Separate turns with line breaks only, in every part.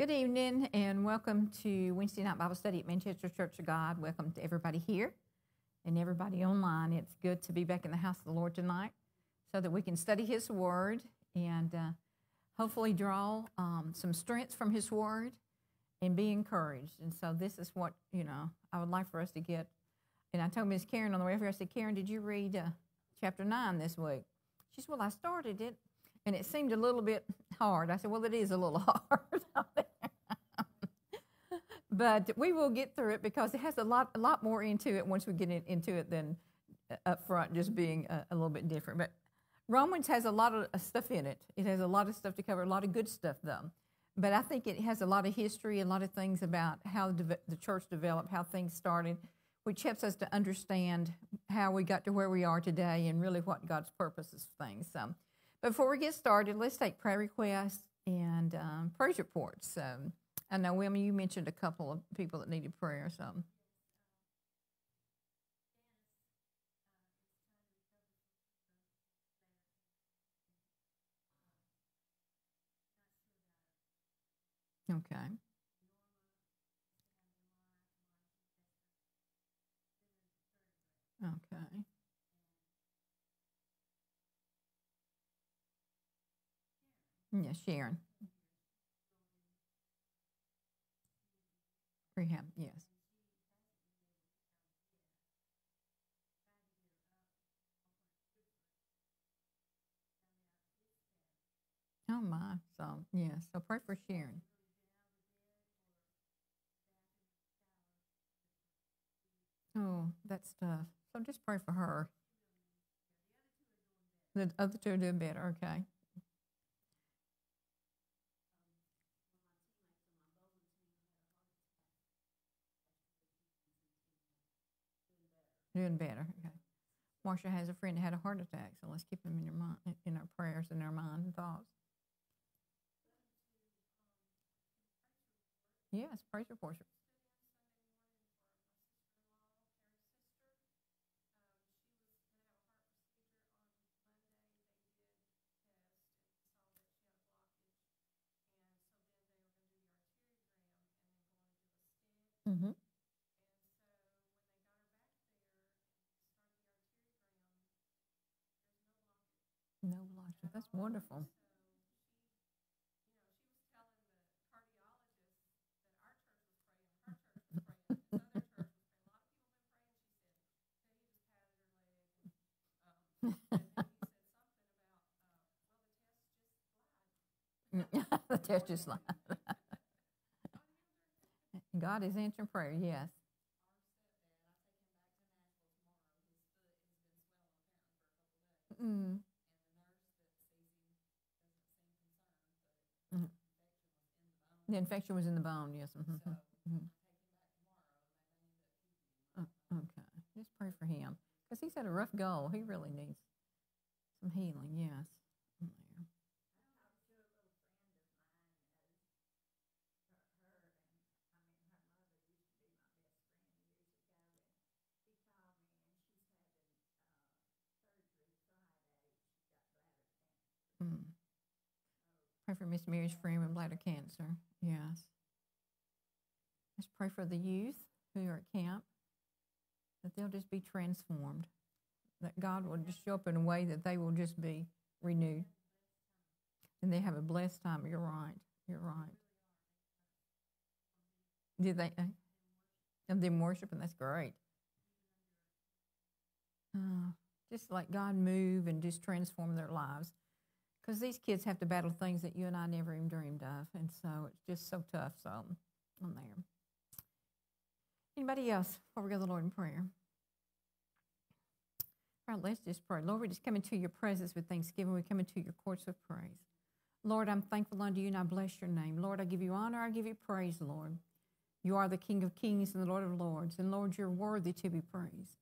Good evening and welcome to Wednesday Night Bible Study at Manchester Church of God. Welcome to everybody here and everybody online. It's good to be back in the house of the Lord tonight so that we can study His Word and uh, hopefully draw um, some strength from His Word and be encouraged. And so this is what, you know, I would like for us to get. And I told Miss Karen on the way over, here, I said, Karen, did you read uh, chapter 9 this week? She said, Well, I started it and it seemed a little bit hard. I said, Well, it is a little hard. But we will get through it because it has a lot, a lot more into it once we get in, into it than uh, up front just being a, a, little bit different. But Romans has a lot of uh, stuff in it. It has a lot of stuff to cover, a lot of good stuff though. But I think it has a lot of history, a lot of things about how the, church developed, how things started, which helps us to understand how we got to where we are today and really what God's purposes for things. So, before we get started, let's take prayer requests and um, praise reports. Um, I know, Wilma, you mentioned a couple of people that needed prayer. or something. Okay. Okay. Yeah, Sharon. Yes. Oh my, so yeah, so pray for Sharon. Oh, that's tough. So just pray for her. The other two are doing better, okay. Doing better. Okay. Marcia has a friend that had a heart attack, so let's keep him in your mind, in our prayers in our mind and thoughts. Yes, praise reports. Mm-hmm. No blockage. That's wonderful. the test just lied. God is answering prayer, yes. Mm. The infection was in the bone, yes. Mm-hmm. So, mm-hmm. Oh, okay. Just pray for him. Because he's had a rough go. He really needs some healing, yes. Mm. Pray for Miss Mary's friend with bladder cancer. Yes. Let's pray for the youth who are at camp, that they'll just be transformed, that God will just show up in a way that they will just be renewed. And they have a blessed time. You're right. You're right. Did they? Uh, and them worship, and that's great. Uh, just let God move and just transform their lives because these kids have to battle things that you and I never even dreamed of, and so it's just so tough. So on there. Anybody else before we go to the Lord in prayer? All right, let's just pray. Lord, we just come into your presence with thanksgiving. We come into your courts of praise. Lord, I'm thankful unto you and I bless your name. Lord, I give you honor. I give you praise, Lord. You are the King of kings and the Lord of lords. And Lord, you're worthy to be praised.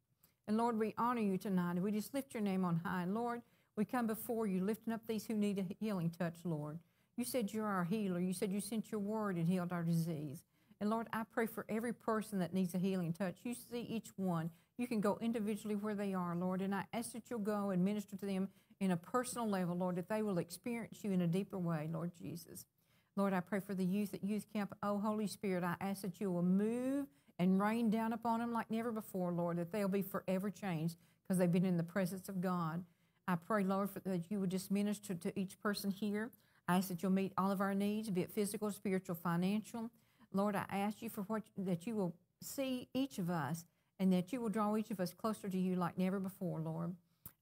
And Lord, we honor you tonight. And we just lift your name on high. Lord, we come before you, lifting up these who need a healing touch, Lord. You said you're our healer. You said you sent your word and healed our disease. And Lord, I pray for every person that needs a healing touch. You see each one. You can go individually where they are, Lord. And I ask that you'll go and minister to them in a personal level, Lord, that they will experience you in a deeper way, Lord Jesus. Lord, I pray for the youth at youth camp. Oh, Holy Spirit, I ask that you will move and rain down upon them like never before, Lord, that they'll be forever changed because they've been in the presence of God. I pray, Lord, for, that you would just minister to each person here. I ask that you'll meet all of our needs, be it physical, spiritual, financial. Lord, I ask you for what that you will see each of us and that you will draw each of us closer to you like never before, Lord.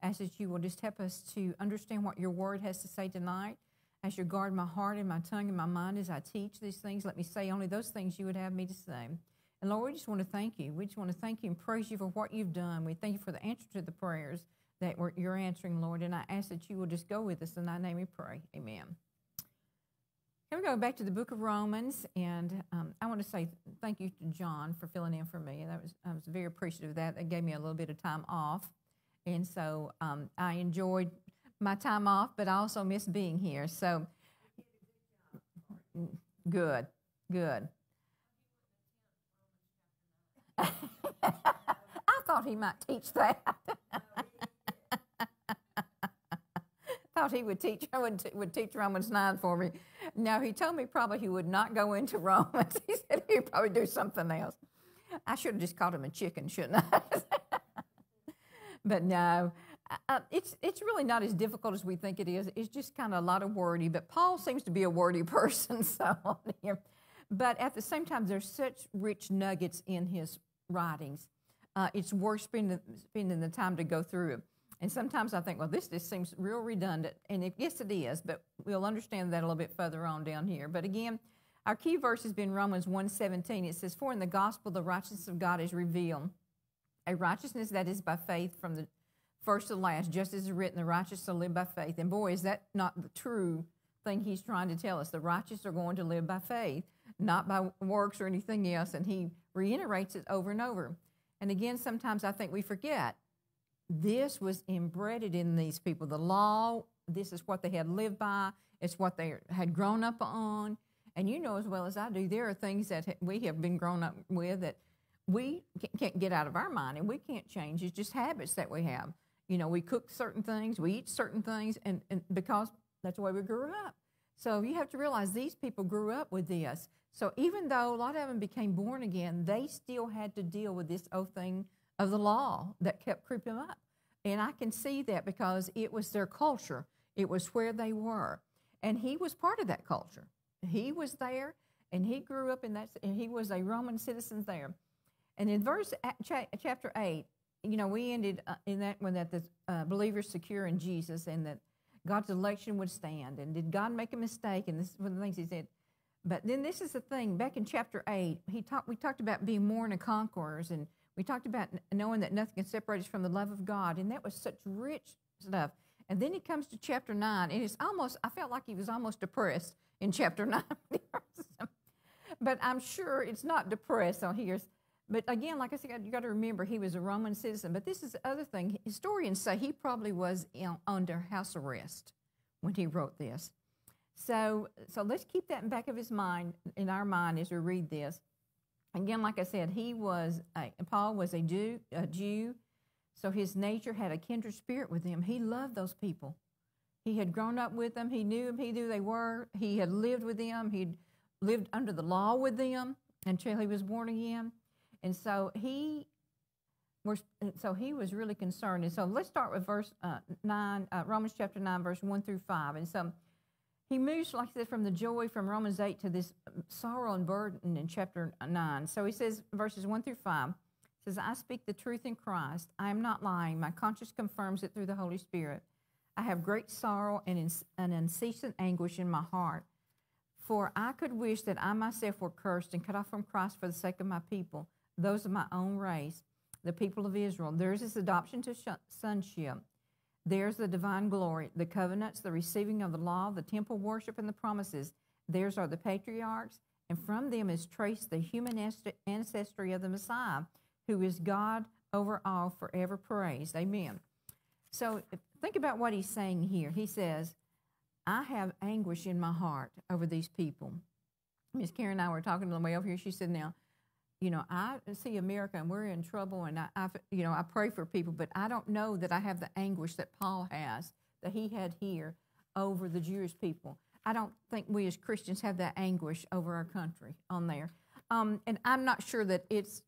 I ask that you will just help us to understand what your word has to say tonight. As you guard my heart and my tongue and my mind as I teach these things, let me say only those things you would have me to say. And Lord, we just want to thank you. We just want to thank you and praise you for what you've done. We thank you for the answer to the prayers that you're answering, Lord. And I ask that you will just go with us. In thy name we pray. Amen. Here we go back to the book of Romans, and um, I want to say thank you to John for filling in for me. That was I was very appreciative of that. That gave me a little bit of time off, and so um, I enjoyed my time off, but I also miss being here. So good, good. I thought he might teach that. thought he would teach would, would teach Romans 9 for me. No, he told me probably he would not go into Romans. He said he'd probably do something else. I should have just called him a chicken, shouldn't I? but no, uh, it's it's really not as difficult as we think it is. It's just kind of a lot of wordy. But Paul seems to be a wordy person, so on here. But at the same time, there's such rich nuggets in his writings. Uh, it's worth spending spending the time to go through it. And sometimes I think, well, this just seems real redundant. And yes, it is, but we'll understand that a little bit further on down here. But again, our key verse has been Romans 1.17. It says, For in the gospel the righteousness of God is revealed, a righteousness that is by faith from the first to the last, just as is written, the righteous shall live by faith. And boy, is that not the true thing he's trying to tell us. The righteous are going to live by faith, not by works or anything else. And he reiterates it over and over. And again, sometimes I think we forget this was embedded in these people. The law, this is what they had lived by, it's what they had grown up on. And you know as well as I do, there are things that we have been grown up with that we can't get out of our mind and we can't change. It's just habits that we have. You know, we cook certain things, we eat certain things, and, and because that's the way we grew up. So you have to realize these people grew up with this. So even though a lot of them became born again, they still had to deal with this old thing of the law that kept creeping up. And I can see that because it was their culture, it was where they were. And he was part of that culture. He was there and he grew up in that, and he was a Roman citizen there. And in verse chapter 8, you know, we ended uh, in that when that the uh, believers secure in Jesus and that God's election would stand. And did God make a mistake? And this is one of the things he said. But then this is the thing. Back in chapter 8, he talked, we talked about being more than conquerors and we talked about knowing that nothing can separate us from the love of God, and that was such rich stuff. And then he comes to chapter 9, and it's almost, I felt like he was almost depressed in chapter 9. but I'm sure it's not depressed on here. But again, like I said, you got to remember he was a Roman citizen. But this is the other thing. Historians say he probably was in, under house arrest when he wrote this. So, so let's keep that in back of his mind, in our mind, as we read this. Again, like I said, he was a, Paul was a Jew, a Jew, so his nature had a kindred spirit with them. He loved those people. He had grown up with them. He knew them. He knew they were. He had lived with them. He'd lived under the law with them until he was born again, and so he was. So he was really concerned. And so let's start with verse uh, nine, uh, Romans chapter nine, verse one through five. And so he moves, like this from the joy from Romans 8 to this um, sorrow and burden in chapter 9. So he says, verses 1 through 5, says, I speak the truth in Christ. I am not lying. My conscience confirms it through the Holy Spirit. I have great sorrow and an unceasing anguish in my heart. For I could wish that I myself were cursed and cut off from Christ for the sake of my people, those of my own race, the people of Israel. Theirs is adoption to sonship there's the divine glory, the covenants, the receiving of the law, the temple worship, and the promises. Theirs are the patriarchs, and from them is traced the human ancestry of the Messiah, who is God over all, forever praised. Amen. So think about what he's saying here. He says, I have anguish in my heart over these people. Miss Karen and I were talking on the way over here. She said, Now, you know, I see America and we're in trouble, and I, I, you know, I pray for people, but I don't know that I have the anguish that Paul has, that he had here over the Jewish people. I don't think we as Christians have that anguish over our country on there. Um, and I'm not sure that it's,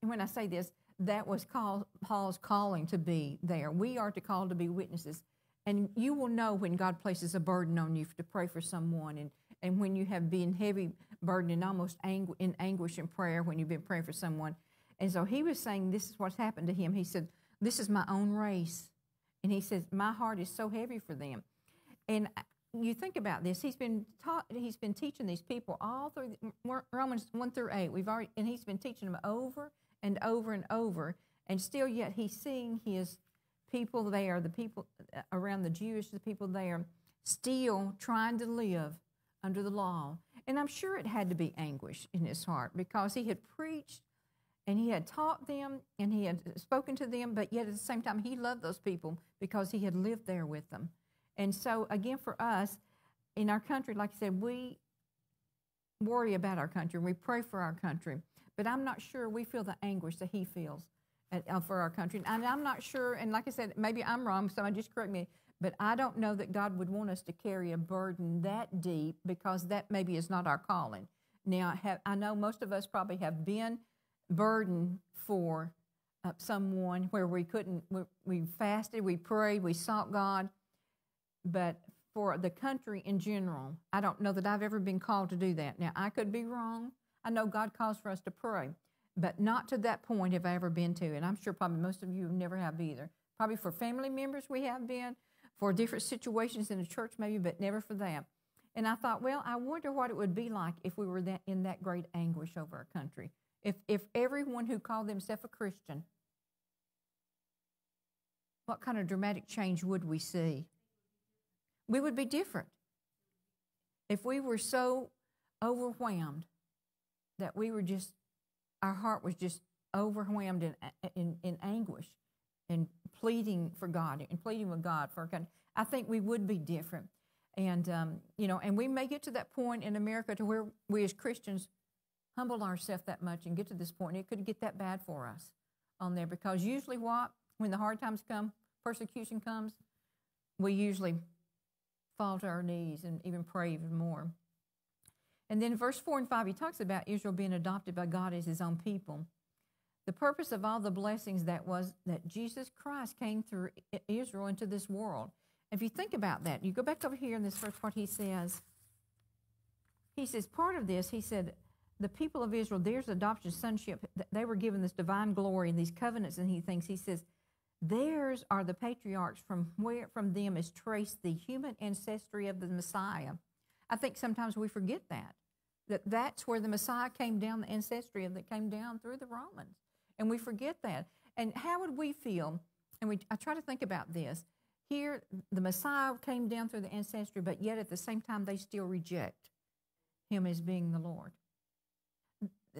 when I say this, that was call, Paul's calling to be there. We are to call to be witnesses. And you will know when God places a burden on you to pray for someone, and, and when you have been heavy burden and almost angu- in anguish in prayer when you've been praying for someone. And so he was saying, This is what's happened to him. He said, This is my own race. And he says, My heart is so heavy for them. And you think about this, he's been taught, he's been teaching these people all through Romans 1 through 8. We've already, and he's been teaching them over and over and over. And still, yet, he's seeing his people there, the people uh, around the Jewish, the people there, still trying to live under the law. And I'm sure it had to be anguish in his heart because he had preached and he had taught them and he had spoken to them, but yet at the same time, he loved those people because he had lived there with them. And so, again, for us in our country, like I said, we worry about our country, we pray for our country, but I'm not sure we feel the anguish that he feels uh, for our country. And I'm not sure, and like I said, maybe I'm wrong, somebody just correct me, but I don't know that God would want us to carry a burden that deep because that maybe is not our calling. Now, I, have, I know most of us probably have been burdened for uh, someone where we couldn't, we, we fasted, we prayed, we sought God, but for the country in general, I don't know that I've ever been called to do that. Now, I could be wrong. I know God calls for us to pray, but not to that point have I ever been to. And I'm sure probably most of you never have either. Probably for family members, we have been, for different situations in the church, maybe, but never for them. And I thought, well, I wonder what it would be like if we were that, in that great anguish over our country. If, if everyone who called themselves a Christian, what kind of dramatic change would we see? we would be different. If we were so overwhelmed that we were just, our heart was just overwhelmed in, in, in anguish and pleading for God and pleading with God for God, I think we would be different. And, um, you know, and we may get to that point in America to where we as Christians humble ourselves that much and get to this point. It could get that bad for us on there because usually what? When the hard times come, persecution comes, we usually fall to our knees and even pray even more. And then verse 4 and 5, he talks about Israel being adopted by God as his own people. The purpose of all the blessings that was that Jesus Christ came through Israel into this world. If you think about that, you go back over here in this first part, he says, he says, part of this, he said, the people of Israel, there's adoption, sonship, they were given this divine glory and these covenants and he thinks, he says, Theirs are the patriarchs from where from them is traced the human ancestry of the Messiah. I think sometimes we forget that. That that's where the Messiah came down, the ancestry of that came down through the Romans. And we forget that. And how would we feel? And we I try to think about this. Here the Messiah came down through the ancestry, but yet at the same time they still reject him as being the Lord.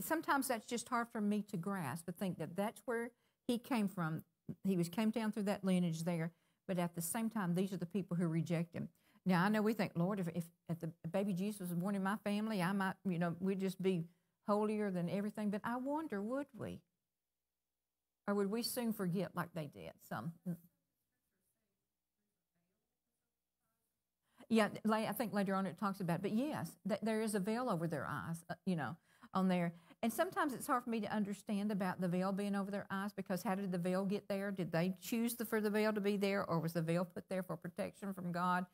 Sometimes that's just hard for me to grasp to think that that's where he came from he was came down through that lineage there, but at the same time, these are the people who reject him. Now I know we think, Lord, if, if, if the baby Jesus was born in my family, I might, you know, we'd just be holier than everything. But I wonder, would we? Or would we soon forget like they did? Some. Yeah, I think later on it talks about, it. but yes, there is a veil over their eyes, uh, you know, on there. And sometimes it's hard for me to understand about the veil being over their eyes because how did the veil get there? Did they choose the, for the veil to be there, or was the veil put there for protection from God?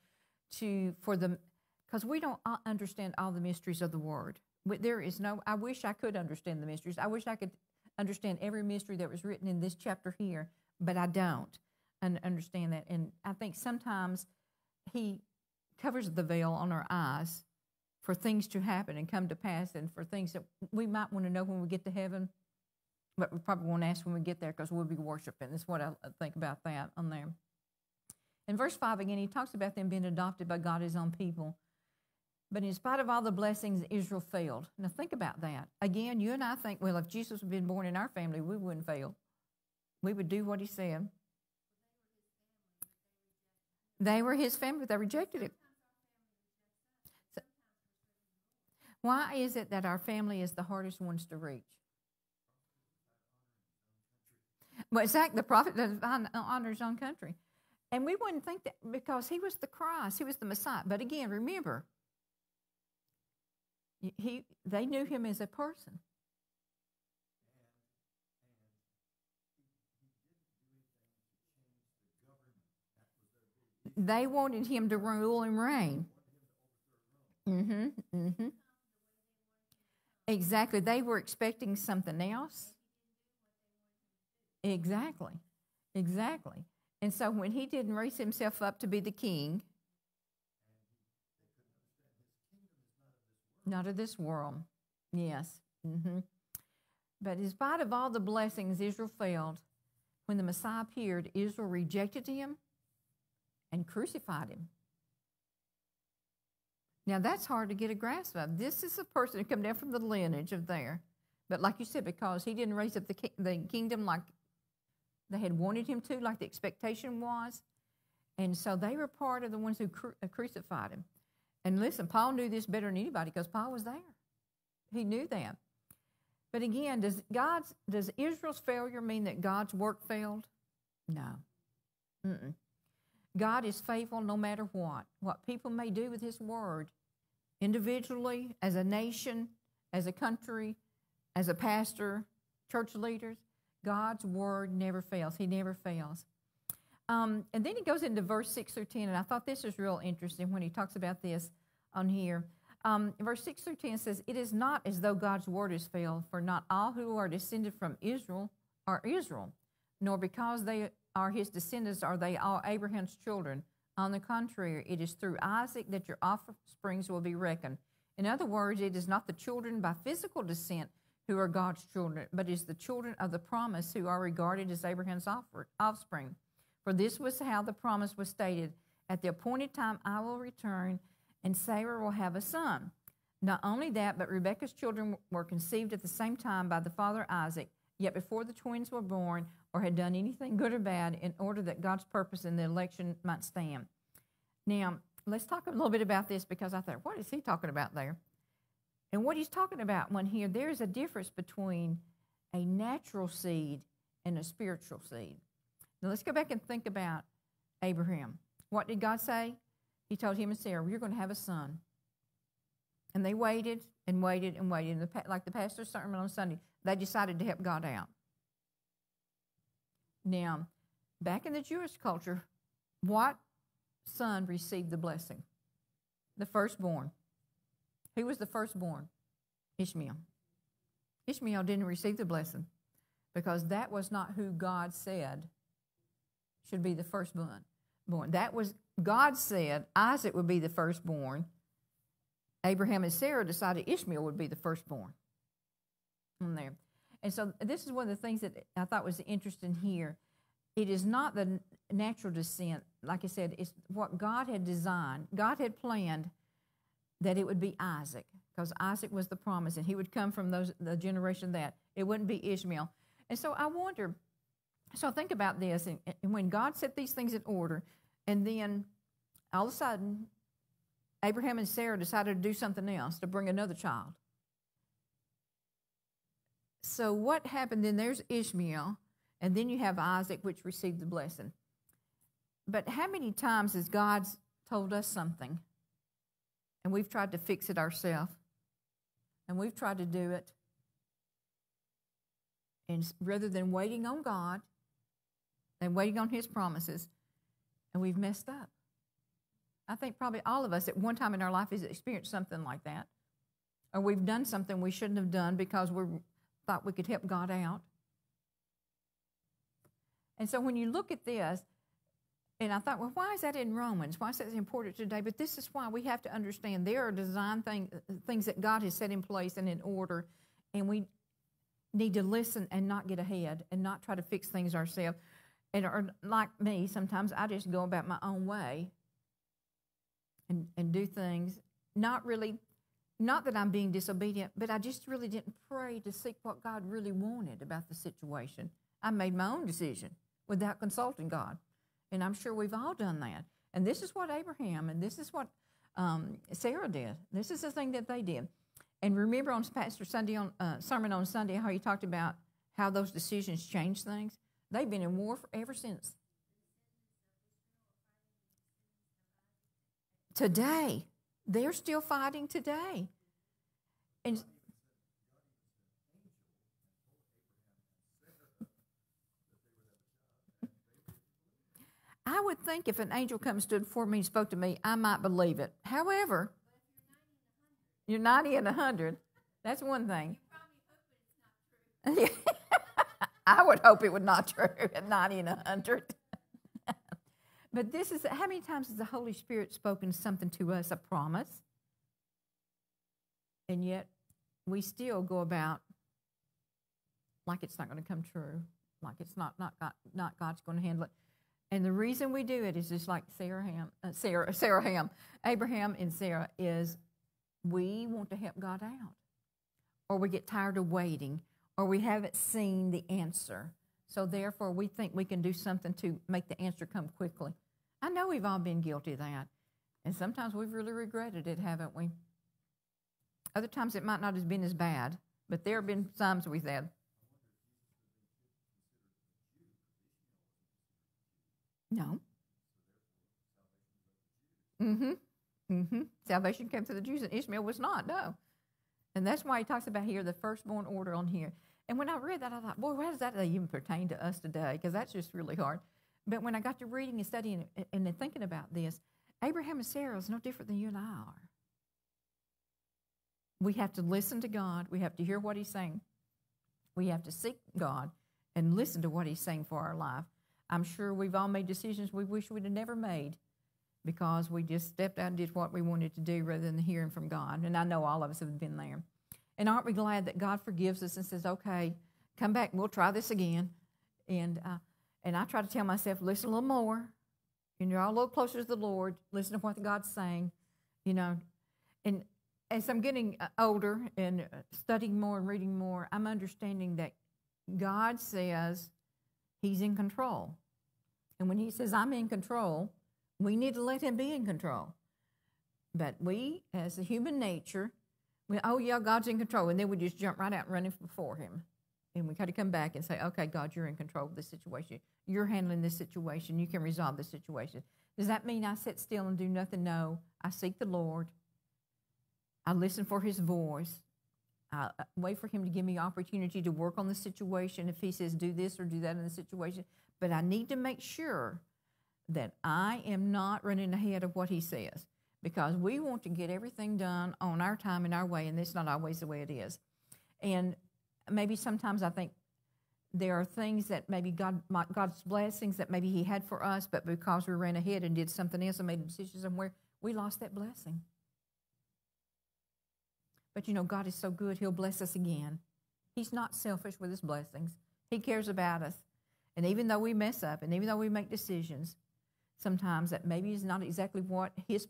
To for the because we don't understand all the mysteries of the Word. There is no. I wish I could understand the mysteries. I wish I could understand every mystery that was written in this chapter here, but I don't understand that. And I think sometimes He covers the veil on our eyes for things to happen and come to pass and for things that we might want to know when we get to heaven, but we probably won't ask when we get there because we'll be worshiping. That's what I think about that on there. In verse 5 again, he talks about them being adopted by God, his own people. But in spite of all the blessings, Israel failed. Now think about that. Again, you and I think, well, if Jesus had been born in our family, we wouldn't fail. We would do what he said. They were his family, but they rejected it. Why is it that our family is the hardest ones to reach? Well, exactly. The prophet does honor his own country. And we wouldn't think that because he was the Christ, he was the Messiah. But again, remember, he, they knew him as a person. They wanted him to rule and reign. Mm-hmm. Mm-hmm. Exactly. They were expecting something else. Exactly. Exactly. And so when he didn't raise himself up to be the king, not of this world. Yes. Mm-hmm. But in spite of all the blessings Israel failed, when the Messiah appeared, Israel rejected him and crucified him. Now that's hard to get a grasp of. This is a person who come down from the lineage of there. But like you said, because he didn't raise up the, ki- the kingdom like they had wanted him to, like the expectation was. And so they were part of the ones who cru- crucified him. And listen, Paul knew this better than anybody because Paul was there. He knew that. But again, does God's does Israel's failure mean that God's work failed? No. Mm-mm. God is faithful no matter what. What people may do with His word, individually, as a nation, as a country, as a pastor, church leaders, God's word never fails. He never fails. Um, and then he goes into verse 6 through 10, and I thought this was real interesting when he talks about this on here. Um, verse 6 through 10 says, It is not as though God's word has failed, for not all who are descended from Israel are Israel, nor because they are his descendants are they all Abraham's children. On the contrary, it is through Isaac that your offsprings will be reckoned. In other words, it is not the children by physical descent who are God's children, but is the children of the promise who are regarded as Abraham's offspring. For this was how the promise was stated At the appointed time, I will return, and Sarah will have a son. Not only that, but Rebekah's children were conceived at the same time by the father Isaac, yet before the twins were born or had done anything good or bad, in order that God's purpose in the election might stand. Now, let's talk a little bit about this because I thought, what is he talking about there? And what he's talking about when here, there's a difference between a natural seed and a spiritual seed. Now let's go back and think about Abraham. What did God say? He told him and Sarah, You're going to have a son. And they waited and waited and waited. And the, like the pastor's sermon on Sunday, they decided to help God out. Now, back in the Jewish culture, what son received the blessing? The firstborn. Who was the firstborn? Ishmael. Ishmael didn't receive the blessing because that was not who God said should be the firstborn. Born. That was God said Isaac would be the firstborn. Abraham and Sarah decided Ishmael would be the firstborn. On there. And so this is one of the things that I thought was interesting here. It is not the natural descent, like I said, it's what God had designed. God had planned that it would be Isaac, because Isaac was the promise, and he would come from those the generation that it wouldn't be Ishmael. And so I wonder. So think about this, and, when God set these things in order, and then all of a sudden, Abraham and Sarah decided to do something else to bring another child. So what happened then? There's Ishmael, and then you have Isaac, which received the blessing. But how many times has God told us something, and we've tried to fix it ourselves, and we've tried to do it, and rather than waiting on God and waiting on His promises, and we've messed up. I think probably all of us at one time in our life has experienced something like that. Or we've done something we shouldn't have done because we're thought we could help God out. And so when you look at this, and I thought, well, why is that in Romans? Why is that important today? But this is why we have to understand there are design thing, things that God has set in place and in order, and we need to listen and not get ahead and not try to fix things ourselves. And or like me, sometimes I just go about my own way and, and do things, not really not that I'm being disobedient, but I just really didn't pray to seek what God really wanted about the situation. I made my own decision without consulting God. And I'm sure we've all done that. And this is what Abraham and this is what um, Sarah did. This is the thing that they did. And remember on Pastor Sunday on uh, sermon on Sunday how he talked about how those decisions change things. They've been in war for, ever since. today. They're still fighting today. And I would think if an angel comes stood before me and spoke to me, I might believe it. However, you're 90 and 100. That's one thing. I would hope it would not true at 90 and 100. but this is how many times has the Holy Spirit spoken something to us, a promise? And yet we still go about like it's not going to come true, like it's not, not, God, not God's going to handle it. And the reason we do it is just like Sarah Ham, uh, Sarah, Sarah Ham, Abraham and Sarah is we want to help God out. Or we get tired of waiting, or we haven't seen the answer. So therefore, we think we can do something to make the answer come quickly. I know we've all been guilty of that. And sometimes we've really regretted it, haven't we? Other times it might not have been as bad, but there have been times we've had. No. Mm-hmm. Mm-hmm. Salvation came through the Jews, and Ishmael was not. No. And that's why he talks about here the firstborn order on here. And when I read that, I thought, boy, how does that even pertain to us today? Because that's just really hard. But when I got to reading and studying and thinking about this, Abraham and Sarah is no different than you and I are. We have to listen to God. We have to hear what He's saying. We have to seek God and listen to what He's saying for our life. I'm sure we've all made decisions we wish we'd have never made because we just stepped out and did what we wanted to do rather than hearing from God. And I know all of us have been there. And aren't we glad that God forgives us and says, okay, come back, we'll try this again. And, uh, and I try to tell myself, listen a little more. And you're all a little closer to the Lord. Listen to what God's saying, you know. And as I'm getting uh, older and uh, studying more and reading more, I'm understanding that God says He's in control. And when He says, I'm in control, we need to let Him be in control. But we, as a human nature, we, oh, yeah, God's in control. And then we just jump right out running before Him. And we got to come back and say, okay, God, you're in control of this situation. You're handling this situation. You can resolve this situation. Does that mean I sit still and do nothing? No. I seek the Lord. I listen for His voice. I wait for him to give me opportunity to work on the situation if he says do this or do that in the situation. But I need to make sure that I am not running ahead of what he says because we want to get everything done on our time and our way, and that's not always the way it is. And maybe sometimes I think there are things that maybe God, God's blessings that maybe He had for us, but because we ran ahead and did something else and made a decision somewhere, we lost that blessing. But you know, God is so good, He'll bless us again. He's not selfish with His blessings, He cares about us. And even though we mess up and even though we make decisions, sometimes that maybe is not exactly what His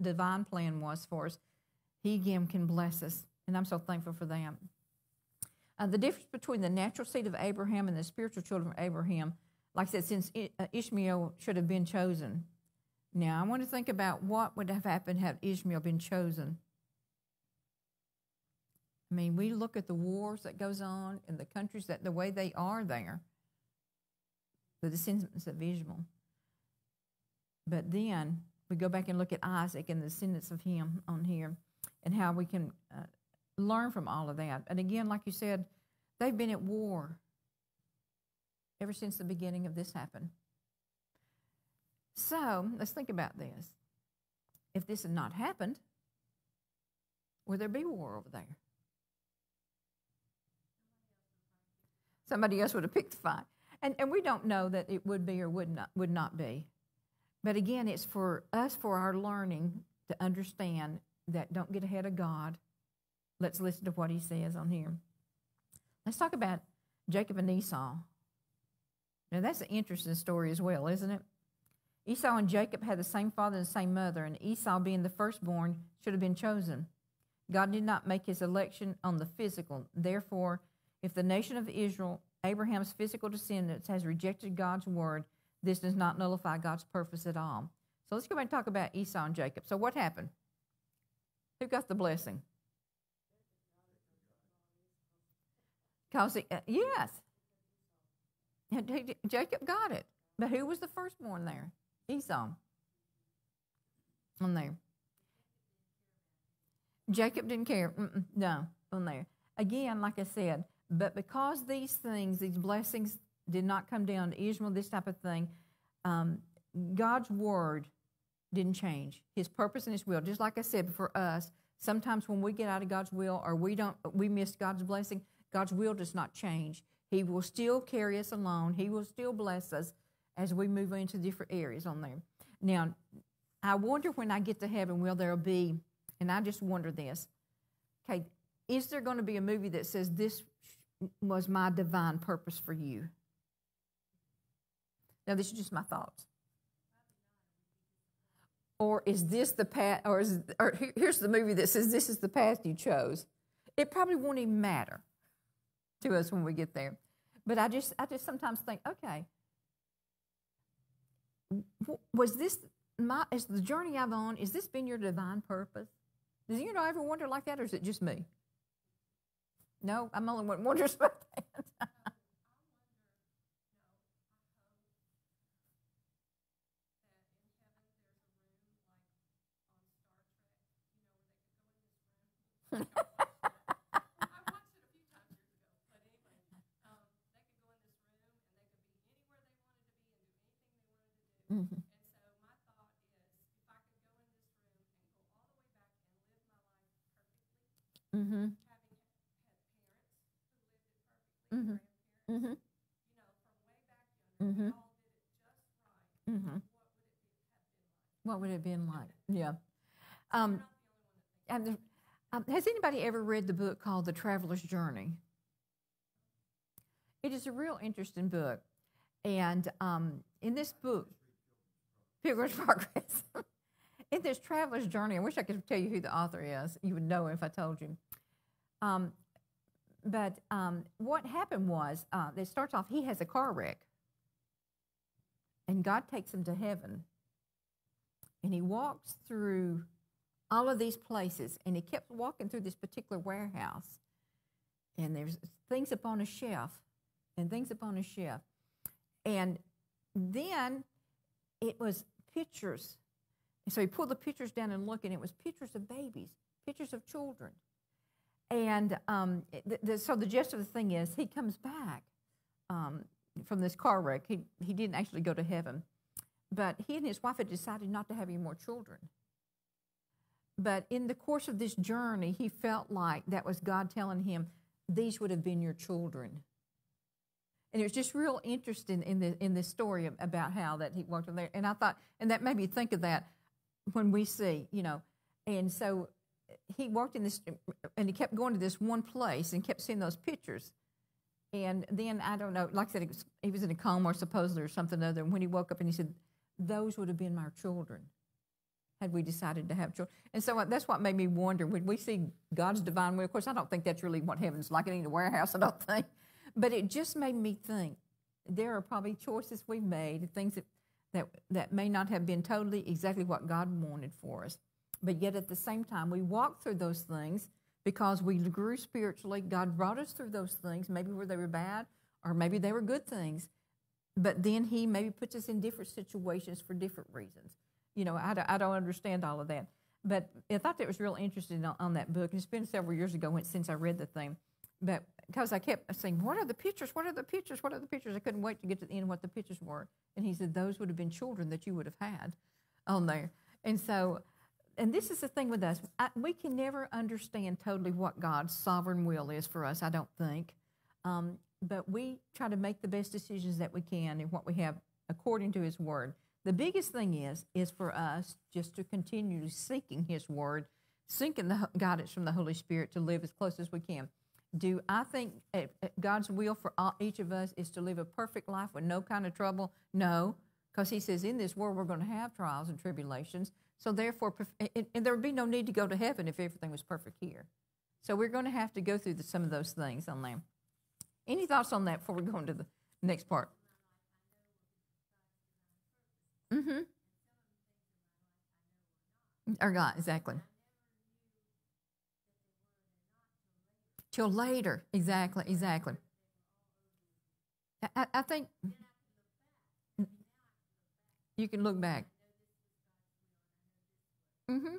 divine plan was for us, He again can bless us. And I'm so thankful for that. Uh, the difference between the natural seed of Abraham and the spiritual children of Abraham, like I said, since uh, Ishmael should have been chosen. Now, I want to think about what would have happened had Ishmael been chosen. I mean, we look at the wars that goes on in the countries that the way they are there, the descendants of Ishmael. But then we go back and look at Isaac and the descendants of him on here and how we can uh, learn from all of that. And again, like you said, they've been at war ever since the beginning of this happened. So let's think about this. If this had not happened, would there be war over there? Somebody else would have picked the fight. And, and we don't know that it would be or would not, would not be. But again, it's for us, for our learning, to understand that don't get ahead of God. Let's listen to what he says on here. Let's talk about Jacob and Esau. Now, that's an interesting story as well, isn't it? Esau and Jacob had the same father and the same mother, and Esau, being the firstborn, should have been chosen. God did not make his election on the physical. Therefore, if the nation of Israel, Abraham's physical descendants, has rejected God's word, this does not nullify God's purpose at all. So let's go back and talk about Esau and Jacob. So what happened? Who got the blessing? Because uh, yes, Jacob got it, but who was the firstborn there? Esau. on there. Jacob didn't care. Mm-mm, no, on there. Again, like I said, but because these things, these blessings did not come down to Israel, this type of thing, um, God's word didn't change. His purpose and His will, just like I said for us, sometimes when we get out of God's will or we don't, we miss God's blessing. God's will does not change. He will still carry us along. He will still bless us as we move into different areas on there. Now, I wonder when I get to heaven, will there be, and I just wonder this, okay, is there going to be a movie that says this was my divine purpose for you? Now, this is just my thoughts. Or is this the path, or, is, or here's the movie that says this is the path you chose. It probably won't even matter to us when we get there. But I just, I just sometimes think, okay, was this my, is the journey I've on, is this been your divine purpose? Does you know ever wonder like that, or is it just me? No, I'm only one wonders about that.
Mm-hmm.
Mm-hmm. Mm-hmm. Mm-hmm. Mm-hmm. Mm-hmm. What would it have been like? Yeah. Um, and, um, has anybody ever read the book called The Traveler's Journey? It is a real interesting book. And um, in this book, Pilgrim's Progress, in this traveler's journey, I wish I could tell you who the author is. You would know if I told you. Um, but um, what happened was, uh, it starts off, he has a car wreck. And God takes him to heaven. And he walks through all of these places. And he kept walking through this particular warehouse. And there's things upon a shelf and things upon a shelf. And then it was pictures. so he pulled the pictures down and looked, and it was pictures of babies, pictures of children. And um, so the gist of the thing is, he comes back um, from this car wreck. He, he didn't actually go to heaven, but he and his wife had decided not to have any more children. But in the course of this journey, he felt like that was God telling him, These would have been your children. And it was just real interesting in the in this story about how that he walked over there. And I thought, and that made me think of that when we see, you know. And so eh, he walked in this, and he kept going to this one place and kept seeing those pictures. And then I don't know, like I said, he was, he was in a coma or supposedly or something other. And when he woke up and he said, "Those would have been my children." Had we decided to have children, and so uh, that's what made me wonder when we see God's divine will. Of course, I don't think that's really what heaven's like. It ain't a warehouse, I don't think. But it just made me think there are probably choices we've made, things that, that, that may not have been totally exactly what God wanted for us. But yet at the same time, we walk through those things because we grew spiritually. God brought us through those things, maybe where they were bad or maybe they were good things. But then He maybe puts us in different situations for different reasons. You know, I, I don't understand all of that. But I thought that was real interesting on, on that book. And it's been several years ago since I read the thing. But because I kept saying, What are the pictures? What are the pictures? What are the pictures? I couldn't wait to get to the end what the pictures were. And he said, Those would have been children that you would have had on there. And so, and this is the thing with us I, we can never understand totally what God's sovereign will is for us, I don't think. Um, but we try to make the best decisions that we can in what we have according to His Word. The biggest thing is, is for us just to continue seeking His Word, seeking the guidance from the Holy Spirit to live as close as we can. Do I think eh, eh, God's will for all, each of us is to live a perfect life with no kind of trouble? No, because He says in this world we're going to have trials and tribulations. So therefore, and there would be no need to go to heaven if everything was perfect here. So we're going to have to go through the, some of those things on them. Any thoughts on that before we go into the next part? Mm-hmm. Or God, exactly. Till later. Exactly, exactly. I, I think you can look back. Mm-hmm.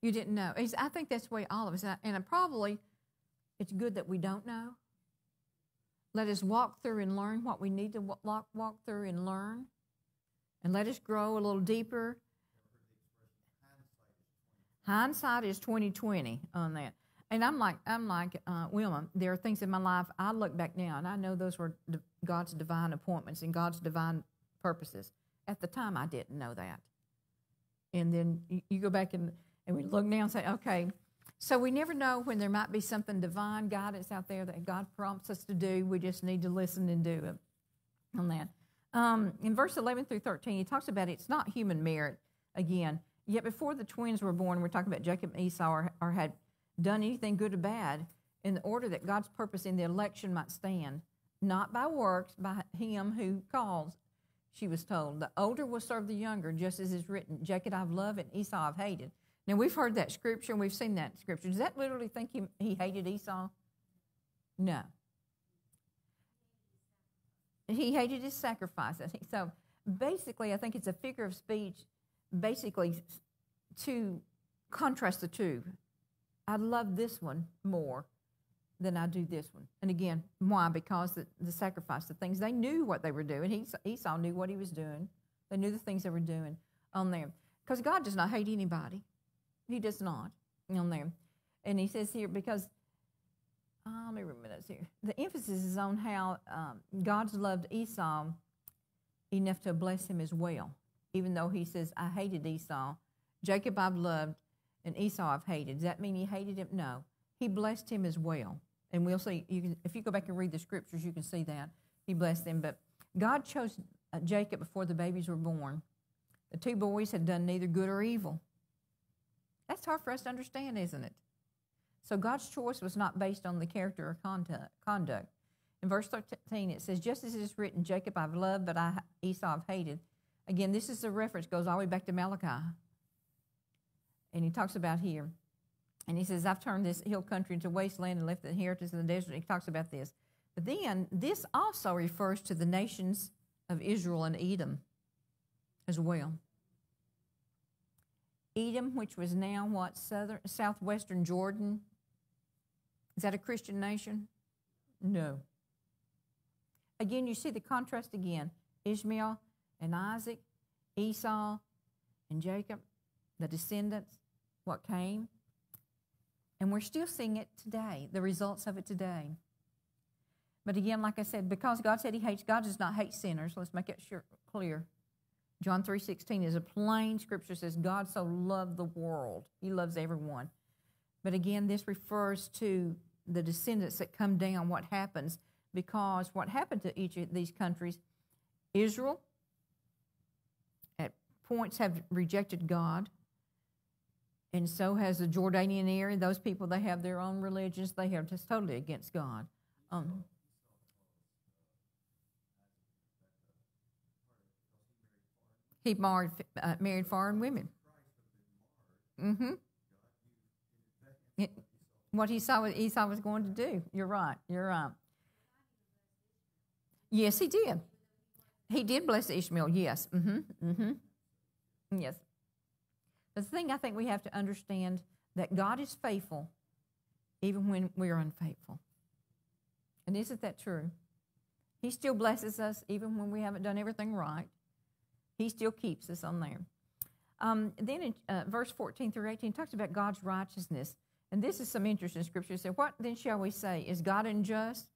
You didn't know. I think that's the way all of us, and probably it's good that we don't know. Let us walk through and learn what we need to walk, walk through and learn. And let us grow a little deeper. Hindsight is 2020 on that. And I'm like, I'm like uh, Wilma. There are things in my life I look back now, and I know those were God's divine appointments and God's divine purposes. At the time, I didn't know that. And then you, you go back and, and we look now and say, okay, so we never know when there might be something divine guidance out there that God prompts us to do. We just need to listen and do it on that. Um, in verse 11 through 13, he talks about it's not human merit again. Yet before the twins were born, we're talking about Jacob and Esau, or, or had done anything good or bad, in order that God's purpose in the election might stand, not by works, by him who calls, she was told. The older will serve the younger, just as is written Jacob I've loved and Esau I've hated. Now, we've heard that scripture and we've seen that scripture. Does that literally think he, he hated Esau? No. He hated his sacrifice. So basically, I think it's a figure of speech, basically, to contrast the two. I love this one more than I do this one. And again, why? Because the, the sacrifice, the things, they knew what they were doing. He, Esau knew what he was doing, they knew the things they were doing on there. Because God does not hate anybody. He does not on there. And he says here, because, let me remember this here. The emphasis is on how um, God's loved Esau enough to bless him as well. Even though he says, I hated Esau. Jacob I've loved, and Esau I've hated. Does that mean he hated him? No. He blessed him as well. And we'll see, you can, if you go back and read the scriptures, you can see that. He blessed them. But God chose uh, Jacob before the babies were born. The two boys had done neither good or evil. That's hard for us to understand, isn't it? So God's choice was not based on the character or conduct. In verse 13, it says, Just as it is written, Jacob I've loved, but I, Esau I've hated. Again, this is a reference, goes all the way back to Malachi. And he talks about here. And he says, I've turned this hill country into wasteland and left the inheritance in the desert. He talks about this. But then, this also refers to the nations of Israel and Edom as well. Edom, which was now what, southern, southwestern Jordan. Is that a Christian nation? No. Again, you see the contrast again. Ishmael and Isaac, Esau and Jacob, the descendants, what came. And we're still seeing it today, the results of it today. But again, like I said, because God said He hates, God does not hate sinners. Let's make it sure, clear. John 3:16 is a plain scripture says God so loved the world. He loves everyone. But again, this refers to the descendants that come down what happens because what happened to each of these countries Israel points have rejected God. And so has the Jordanian area. Those people, they have their own religions. They are just totally against God. Um, He married, uh, married foreign women. Mm-hmm. what he saw, Esau was going to do. You're right. You're right. Yes, he did. He did bless Ishmael. Yes. Mm-hmm. Mm-hmm. Yes. But The thing I think we have to understand that God is faithful even when we are unfaithful. And isn't that true? He still blesses us even when we haven't done everything right. He still keeps us on there. Um, then in uh, verse 14 through 18 talks about God's righteousness. And this is some interesting scripture. It said, What then shall we say? Is God unjust?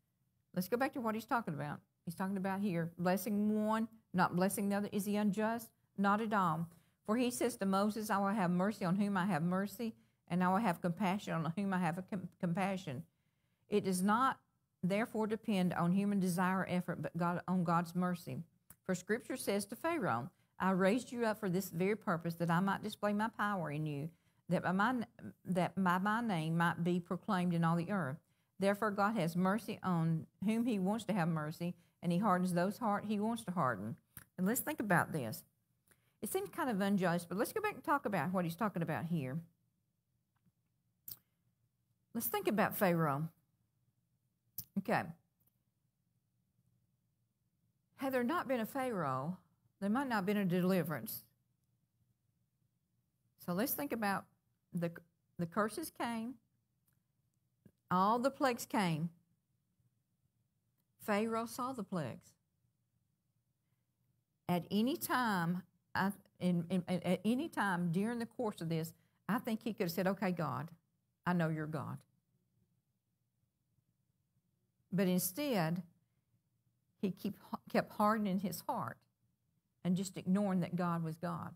Let's go back to what he's talking about. He's talking about here blessing one, not blessing the other. Is he unjust? Not at all. For he says to Moses, I will have mercy on whom I have mercy, and I will have compassion on whom I have com- compassion. It does not therefore depend on human desire or effort, but God, on God's mercy. For scripture says to Pharaoh, I raised you up for this very purpose, that I might display my power in you, that by my, that by my name might be proclaimed in all the earth. Therefore, God has mercy on whom He wants to have mercy, and He hardens those heart He wants to harden. And let's think about this. It seems kind of unjust, but let's go back and talk about what He's talking about here. Let's think about Pharaoh. Okay. Had there not been a Pharaoh, There might not have been a deliverance. So let's think about the, the curses came, all the plagues came. Pharaoh saw the plagues. At any time, I, in, in, at any time during the course of this, I think he could have said, Okay, God, I know you're God. But instead, he keep, kept hardening his heart and just ignoring that God was God.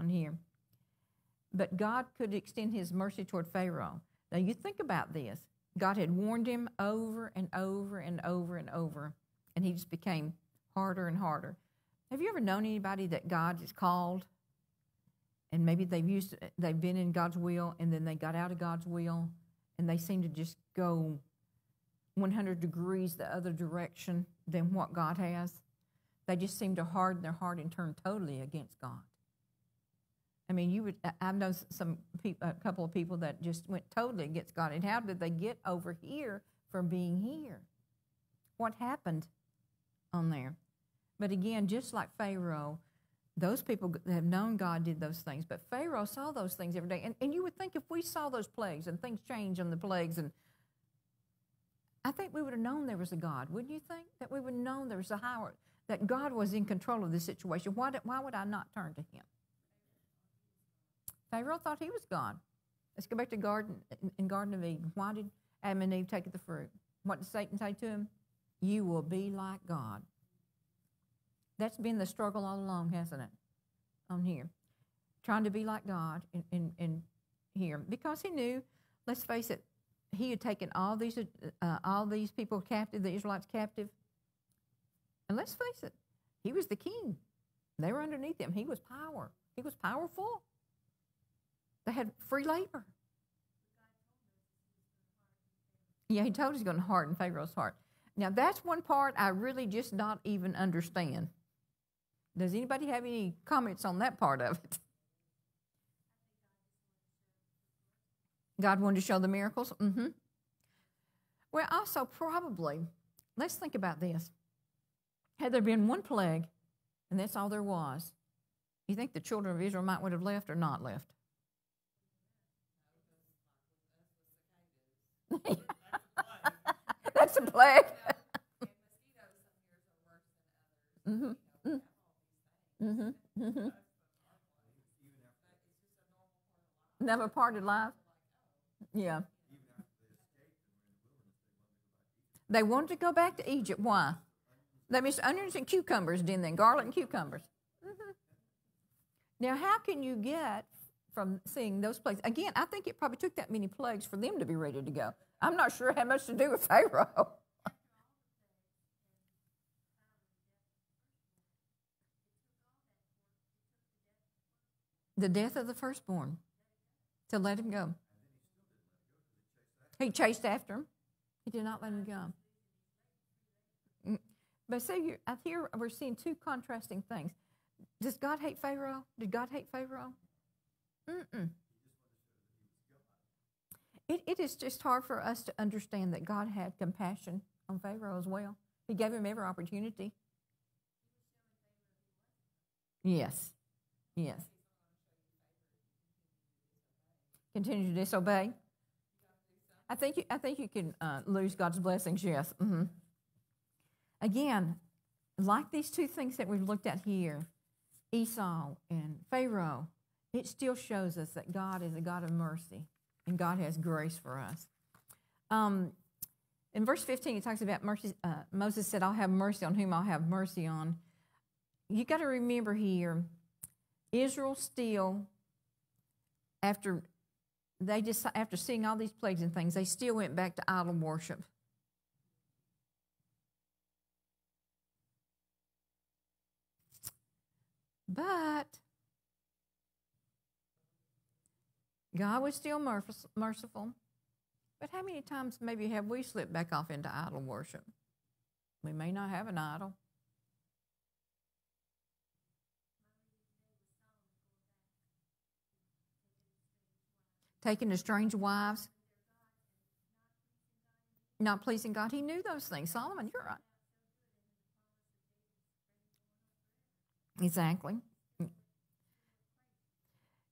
On here. But God could extend his mercy toward Pharaoh. Now, you think about this. God had warned him over and over and over and over, and he just became harder and harder. Have you ever known anybody that God has called and maybe they've used they've been in God's will and then they got out of God's will and they seem to just go 100 degrees the other direction than what God has? They just seem to harden their heart and turn totally against God. I mean, you would. I've known some people, a couple of people that just went totally against God. And how did they get over here from being here? What happened on there? But again, just like Pharaoh, those people that have known God did those things. But Pharaoh saw those things every day. And, and you would think if we saw those plagues and things change on the plagues, and I think we would have known there was a God, wouldn't you think? That we would have known there was a higher, that God was in control of the situation. Why, did, why would I not turn to Him? Pharaoh thought he was God. Let's go back to garden in Garden of Eden. Why did Adam and Eve take the fruit? What did Satan say to him? You will be like God. That's been the struggle all along, hasn't it? On here. Trying to be like God in, in, in here. Because he knew, let's face it, he had taken all these, uh, all these people captive, the Israelites captive. And let's face it, he was the king. They were underneath him. He was power. He was powerful. They had free labor. Yeah, he told us he's going to harden Pharaoh's heart. Now, that's one part I really just not even understand. Does anybody have any comments on that part of it? God wanted to show the miracles? Mm-hmm. Well, also, probably, let's think about this. Had there been one plague, and that's all there was, you think the children of Israel might would have left or not left? That's a plague. mm-hmm. Mm-hmm. Mm-hmm. Never parted life. Yeah. They wanted to go back to Egypt. Why? They missed onions and cucumbers, didn't they? Garlic and cucumbers. Mm-hmm. Now, how can you get from seeing those plagues. Again, I think it probably took that many plagues for them to be ready to go. I'm not sure had much to do with Pharaoh. the death of the firstborn to let him go. He chased after him. He did not let him go. Mm. But see, here we're seeing two contrasting things. Does God hate Pharaoh? Did God hate Pharaoh? Mm-mm. It, it is just hard for us to understand that God had compassion on Pharaoh as well. He gave him every opportunity. Yes. Yes. Continue to disobey. I think you, I think you can uh, lose God's blessings. Yes. Mm-hmm. Again, like these two things that we've looked at here, Esau and Pharaoh, it still shows us that God is a God of mercy and God has grace for us. Um, in verse 15, it talks about mercy. Uh, Moses said, I'll have mercy on whom I'll have mercy on. You got to remember here, Israel still, after they just after seeing all these plagues and things, they still went back to idol worship. But God was still merciful. But how many times maybe have we slipped back off into idol worship? We may not have an idol. Taking to strange wives, not pleasing God. He knew those things. Solomon, you're right. Exactly.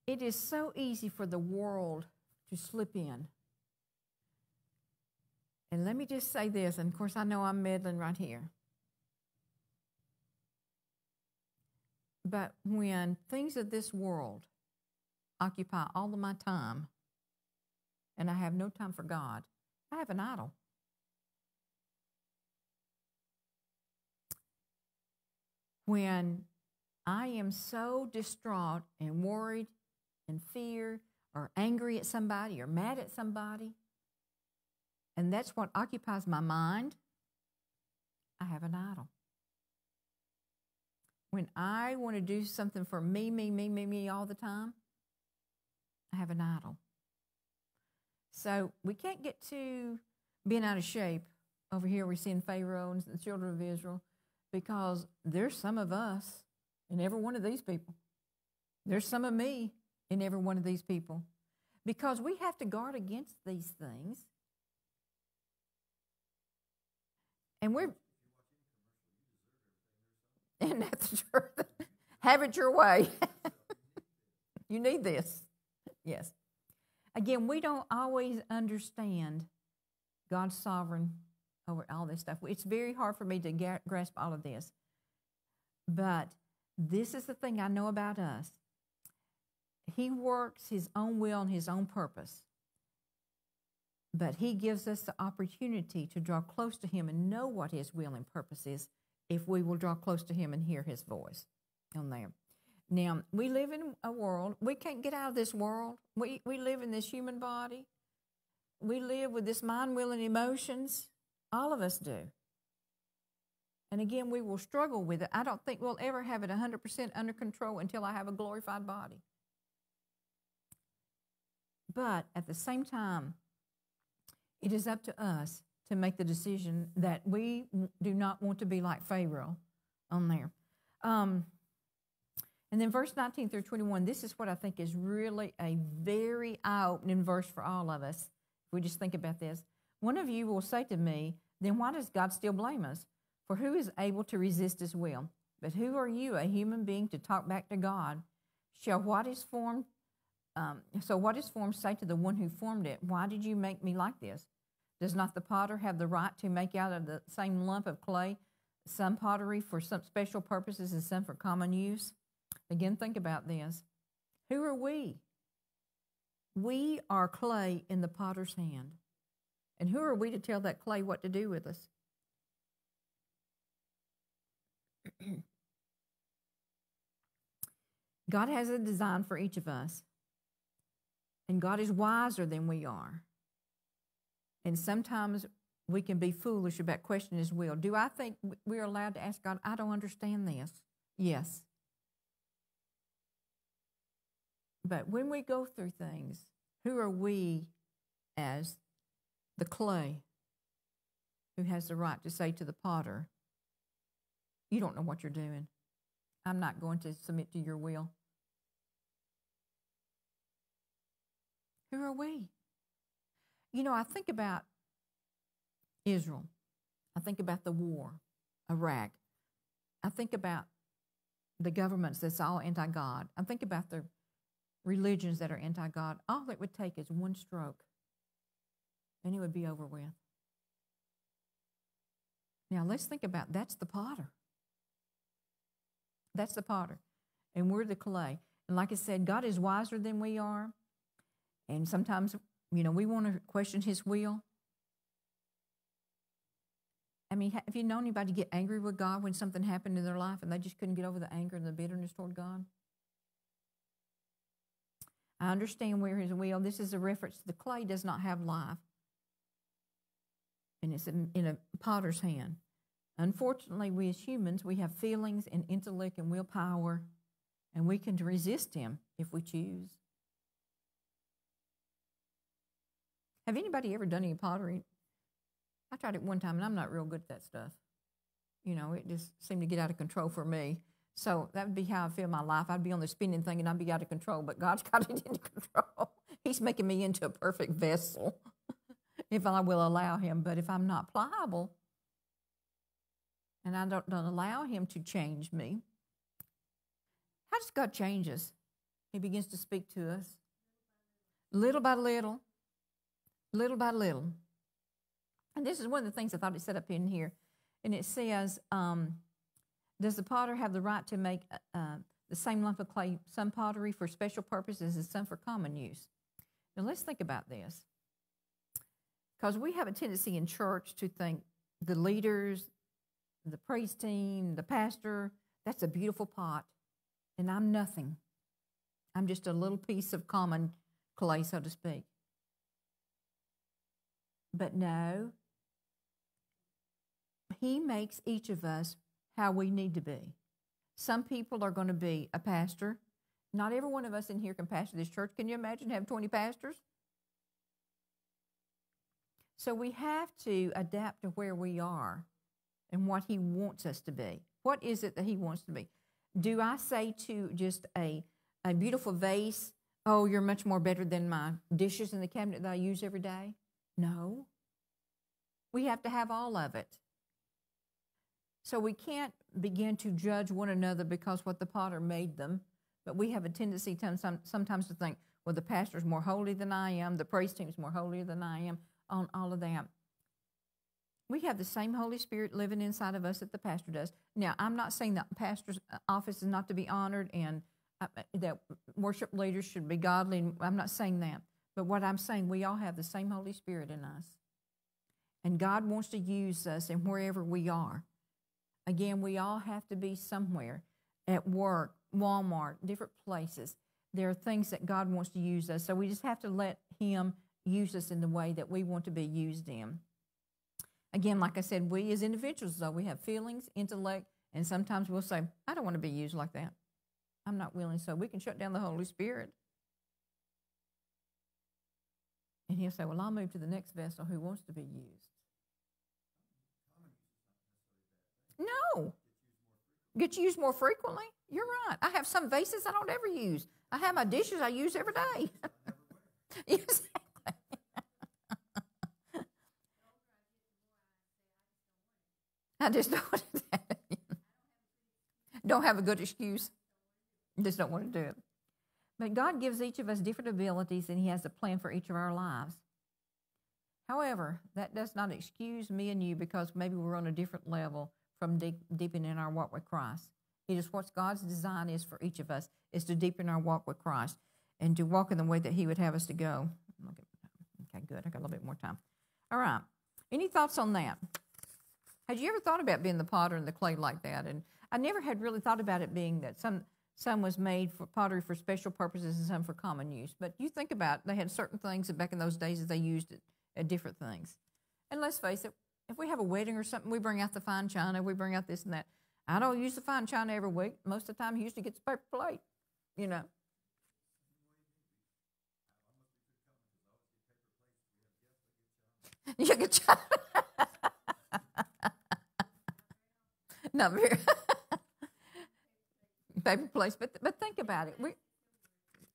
It is so easy for the world to slip in. And let me just say this, and of course, I know I'm meddling right here. But when things of this world occupy all of my time and I have no time for God, I have an idol. When I am so distraught and worried and fear or angry at somebody or mad at somebody, and that's what occupies my mind, I have an idol. When I want to do something for me, me, me, me, me all the time, I have an idol. So we can't get too being out of shape over here. We're seeing Pharaoh and the children of Israel because there's some of us in every one of these people. There's some of me in every one of these people because we have to guard against these things. And we're, and that's the truth. Have it your way. you need this. Yes. Again, we don't always understand God's sovereign over all this stuff. It's very hard for me to get, grasp all of this. But this is the thing I know about us. He works his own will and his own purpose. But he gives us the opportunity to draw close to him and know what his will and purpose is if we will draw close to him and hear his voice on there. Now, we live in a world, we can't get out of this world. We, we live in this human body. We live with this mind, will, and emotions. All of us do. And again, we will struggle with it. I don't think we'll ever have it 100% under control until I have a glorified body. But at the same time, it is up to us to make the decision that we do not want to be like Pharaoh on there. Um, and then verse 19 through 21, this is what I think is really a very eye opening verse for all of us. If we just think about this. One of you will say to me, then why does God still blame us? For who is able to resist his will? But who are you, a human being, to talk back to God? Shall what is formed, um, so what is formed say to the one who formed it, Why did you make me like this? Does not the potter have the right to make out of the same lump of clay some pottery for some special purposes and some for common use? Again, think about this. Who are we? We are clay in the potter's hand. And who are we to tell that clay what to do with us? God has a design for each of us. And God is wiser than we are. And sometimes we can be foolish about questioning His will. Do I think we're allowed to ask God, I don't understand this? Yes. But when we go through things, who are we as the clay who has the right to say to the potter, You don't know what you're doing. I'm not going to submit to your will. Who are we? You know, I think about Israel. I think about the war, Iraq. I think about the governments that's all anti God. I think about the religions that are anti God, all it would take is one stroke and it would be over with. Now let's think about that's the potter. That's the potter. And we're the clay. And like I said, God is wiser than we are. And sometimes, you know, we want to question his will. I mean, have you known anybody get angry with God when something happened in their life and they just couldn't get over the anger and the bitterness toward God? I understand where his will. This is a reference to the clay does not have life. And it's in, in a potter's hand. Unfortunately, we as humans, we have feelings and intellect and willpower, and we can resist him if we choose. Have anybody ever done any pottery? I tried it one time, and I'm not real good at that stuff. You know, it just seemed to get out of control for me. So that would be how I feel my life. I'd be on the spinning thing and I'd be out of control, but God's got it in control. He's making me into a perfect vessel if I will allow Him. But if I'm not pliable and I don't, don't allow Him to change me, How does God change us? He begins to speak to us little by little, little by little. And this is one of the things I thought it set up in here. And it says, um, Does the potter have the right to make uh, uh, the same lump of clay, some pottery for special purposes and some for common use? Now let's think about this. Because we have a tendency in church to think the leaders, the praise team, the pastor, that's a beautiful pot. And I'm nothing. I'm just a little piece of common clay, so to speak. But no, He makes each of us how we need to be. Some people are going to be a pastor. Not every one of us in here can pastor this church. Can you imagine having 20 pastors? So we have to adapt to where we are and what He wants us to be. What is it that He wants to be? Do I say to just a, a beautiful vase, oh, you're much more better than my dishes in the cabinet that I use every day? No. We have to have all of it. So we can't begin to judge one another because what the potter made them, but we have a tendency sometimes to think, well, the pastor's more holy than I am, the praise team's more holier than I am, on all of that. We have the same Holy Spirit living inside of us that the pastor does. Now, I'm not saying that pastor's office is not to be honored and uh, that worship leaders should be godly. I'm not saying that. But what I'm saying, we all have the same Holy Spirit in us. And God wants to use us in wherever we are. Again, we all have to be somewhere at work, Walmart, different places. There are things that God wants to use us. So we just have to let Him use us in the way that we want to be used in. Again, like I said, we as individuals, though, we have feelings, intellect, and sometimes we'll say, I don't want to be used like that. I'm not willing. So we can shut down the Holy Spirit. And he'll say, Well, I'll move to the next vessel who wants to be used. No. Get used more frequently? You're right. I have some vases I don't ever use. I have my dishes I use every day. exactly. I just don't want to do it. don't have a good excuse. Just don't want to do it. But God gives each of us different abilities and He has a plan for each of our lives. However, that does not excuse me and you because maybe we're on a different level from deep, deepening our walk with Christ. It is what God's design is for each of us, is to deepen our walk with Christ and to walk in the way that He would have us to go. Okay, good. I got a little bit more time. All right. Any thoughts on that? Had you ever thought about being the potter and the clay like that? And I never had really thought about it being that some some was made for pottery for special purposes and some for common use. But you think about they had certain things that back in those days that they used it at different things. And let's face it, if we have a wedding or something, we bring out the fine china, we bring out this and that. I don't use the fine china every week. Most of the time, he usually gets paper plate, you know. You get china. Not very. paper plates, but but think about it. We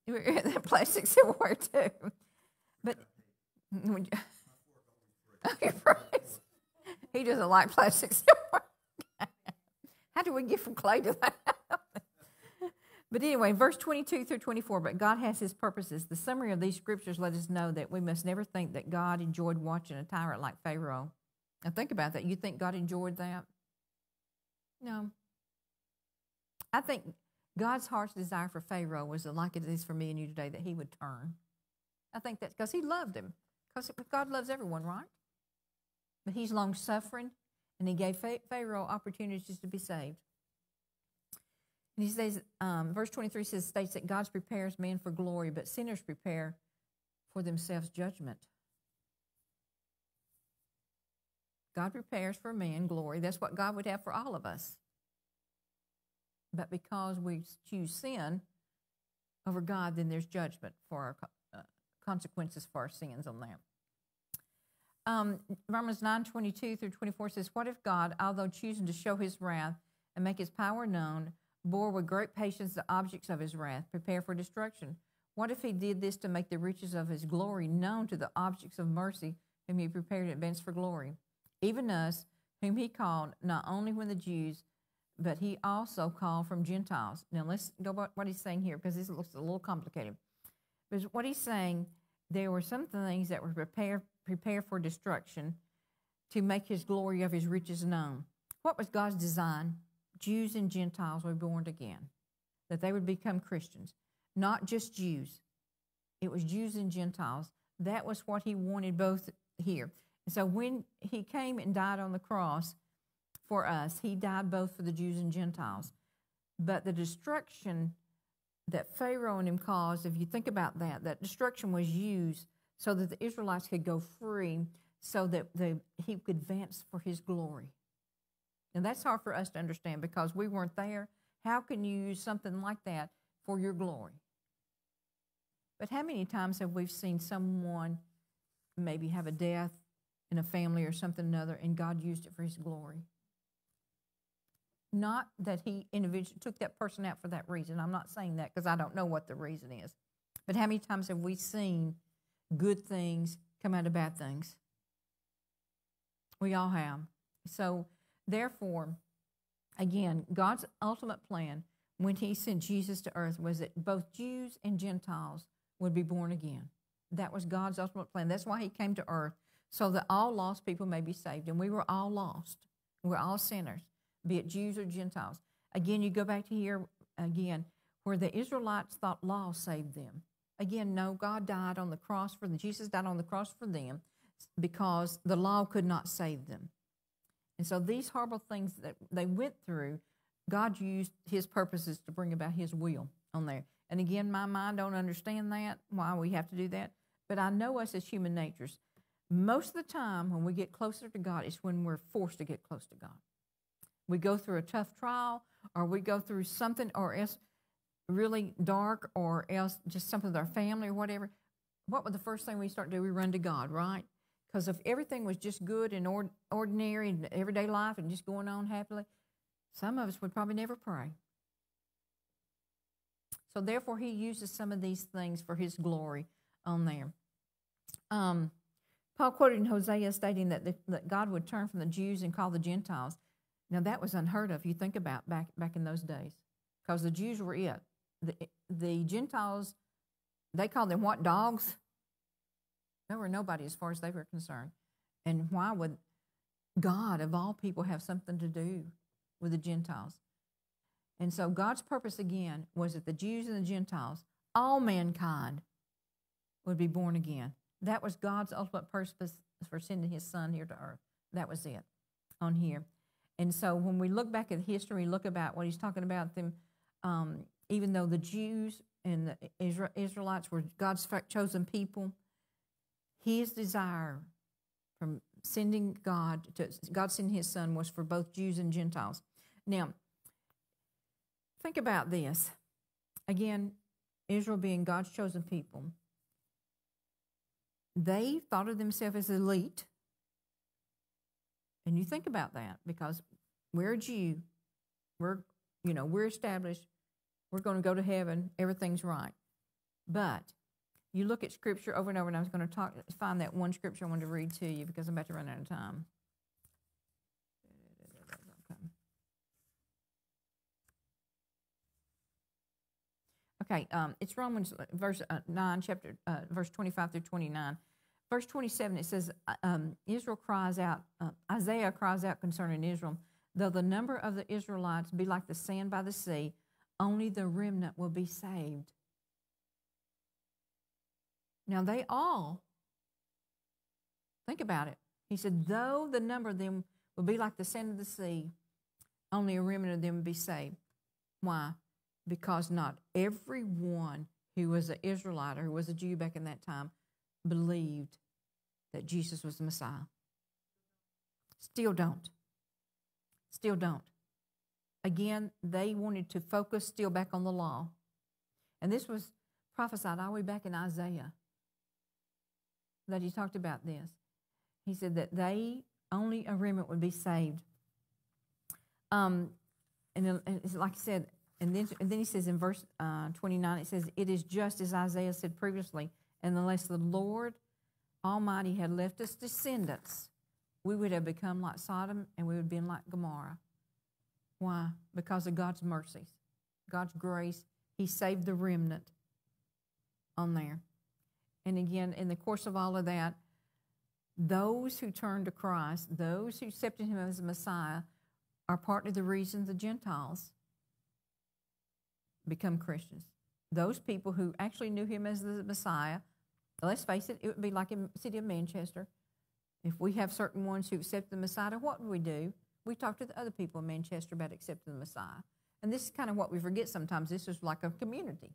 we're that plastic silverware too. But when you, okay, right. He doesn't like plastic. How do we get from clay to that? but anyway, verse 22 through 24, but God has his purposes. The summary of these scriptures let us know that we must never think that God enjoyed watching a tyrant like Pharaoh. Now think about that. You think God enjoyed that? No. I think God's heart's desire for Pharaoh was the like it is for me and you today, that he would turn. I think that's because he loved him. Because God loves everyone, right? But he's long suffering and he gave Pharaoh opportunities to be saved. And he says, um, verse 23 says, states that God prepares men for glory, but sinners prepare for themselves judgment. God prepares for man glory. That's what God would have for all of us. But because we choose sin over God, then there's judgment for our uh, consequences for our sins on that. Um, Romans 9 22 through 24 says, What if God, although choosing to show his wrath and make his power known, bore with great patience the objects of his wrath, prepare for destruction? What if he did this to make the riches of his glory known to the objects of mercy whom he prepared in advance for glory? Even us, whom he called, not only when the Jews, but he also called from Gentiles. Now let's go what he's saying here because this looks a little complicated. But what he's saying, there were some things that were prepared prepared for destruction to make his glory of his riches known. What was God's design? Jews and Gentiles were born again, that they would become Christians, not just Jews. It was Jews and Gentiles. That was what he wanted both here. so when he came and died on the cross for us, he died both for the Jews and Gentiles. But the destruction that Pharaoh and him caused, if you think about that, that destruction was used so that the Israelites could go free, so that he could advance for his glory. And that's hard for us to understand because we weren't there. How can you use something like that for your glory? But how many times have we seen someone maybe have a death in a family or something another, and God used it for His glory? Not that He individually took that person out for that reason. I'm not saying that because I don't know what the reason is. But how many times have we seen good things come out of bad things? We all have. So, therefore, again, God's ultimate plan when He sent Jesus to earth was that both Jews and Gentiles would be born again. That was God's ultimate plan. That's why He came to earth, so that all lost people may be saved. And we were all lost. We're all sinners, be it Jews or Gentiles. Again, you go back to here again, where the Israelites thought law saved them. Again, no, God died on the cross for them. Jesus died on the cross for them because the law could not save them. And so these horrible things that they went through, God used his purposes to bring about his will on there. And again, my mind don't understand that, why we have to do that. But I know us as human natures. Most of the time when we get closer to God, it's when we're forced to get close to God. We go through a tough trial, or we go through something, or else really dark, or else just something with our family or whatever. What would the first thing we start to do? We run to God, right? Because if everything was just good and or- ordinary and everyday life and just going on happily, some of us would probably never pray. So therefore, he uses some of these things for his glory on there. Um, Paul quoted in Hosea stating that, the, that God would turn from the Jews and call the Gentiles. Now that was unheard of. You think about back back in those days, because the Jews were it. The, the Gentiles, they called them what dogs. They were nobody as far as they were concerned. And why would God, of all people, have something to do with the Gentiles? And so God's purpose again was that the Jews and the Gentiles, all mankind, would be born again. That was God's ultimate purpose for sending his son here to earth. That was it on here. And so when we look back at history, look about what he's talking about them, um, even though the Jews and the Israelites were God's chosen people, his desire from sending God to God sending his son was for both Jews and Gentiles. Now, Think about this. Again, Israel being God's chosen people, they thought of themselves as elite. And you think about that because we're a Jew. We're, you know, we're established. We're going to go to heaven. Everything's right. But you look at Scripture over and over, and I was going to talk, find that one Scripture I wanted to read to you because I'm about to run out of time. Okay, um, it's Romans uh, verse uh, 9, chapter, uh, verse 25 through 29. Verse 27, it says, um, Israel cries out, uh, Isaiah cries out concerning Israel, though the number of the Israelites be like the sand by the sea, only the remnant will be saved. Now they all, think about it. He said, though the number of them will be like the sand of the sea, only a remnant of them will be saved. Why? because not everyone who was an Israelite or who was a Jew back in that time believed that Jesus was the Messiah. Still don't. Still don't. Again, they wanted to focus still back on the law. And this was prophesied all the way back in Isaiah that he talked about this. He said that they, only a remnant would be saved. Um, and like I said, and then, and then he says in verse uh, 29, it says, It is just as Isaiah said previously, and unless the Lord Almighty had left us descendants, we would have become like Sodom and we would have been like Gomorrah. Why? Because of God's mercies, God's grace. He saved the remnant on there. And again, in the course of all of that, those who turn to Christ, those who accepted Him as Messiah, are partly the reason the Gentiles become Christians. Those people who actually knew Him as the Messiah, let's face it, it would be like in the city of Manchester. If we have certain ones who accept the Messiah, what do we do? We talk to the other people in Manchester about accepting the Messiah. And this is kind of what we forget sometimes. This is like a community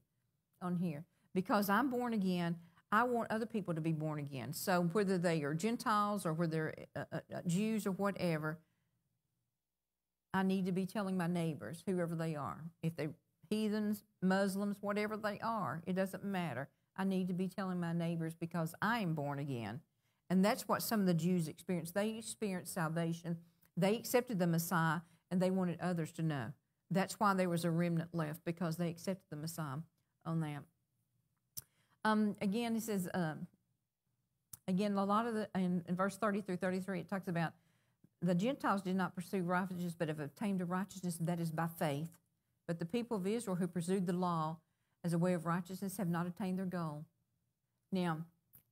on here. Because I'm born again, I want other people to be born again. So whether they are Gentiles or whether they're uh, uh, Jews or whatever, I need to be telling my neighbors, whoever they are, if they're heathens, Muslims, whatever they are, it doesn't matter. I need to be telling my neighbors because I am born again. And that's what some of the Jews experienced. They experienced salvation, they accepted the Messiah, and they wanted others to know. That's why there was a remnant left because they accepted the Messiah on that. Um, again, he says, um, again, a lot of the, in, in verse 30 through 33, it talks about the Gentiles did not pursue righteousness, but have obtained a righteousness that is by faith. But the people of Israel who pursued the law as a way of righteousness have not attained their goal. Now,